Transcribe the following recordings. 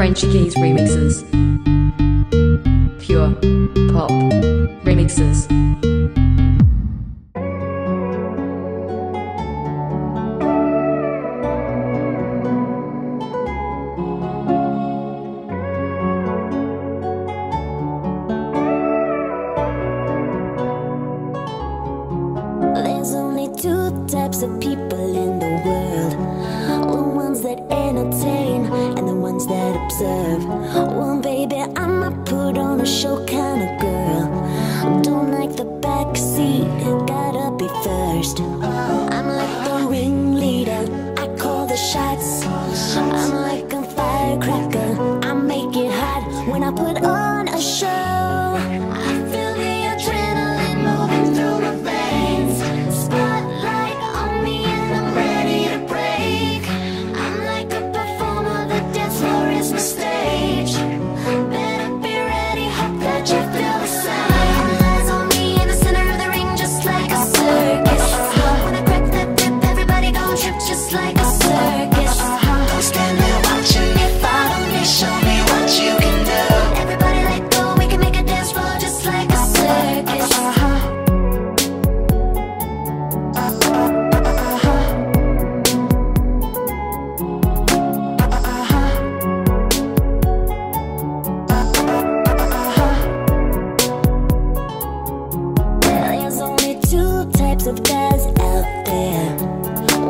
Frenchuguese remixes. Pure Pop remixes. There's only two types of people in the world the ones that that. Well, baby, I'm a put on a show kind of girl. Don't like the back seat, gotta be first. I'm like the ringleader, I call the shots. I'm like a firecracker, I make it hot when I put on a show. types of guys out there.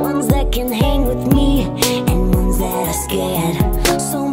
Ones that can hang with me and ones that are scared. So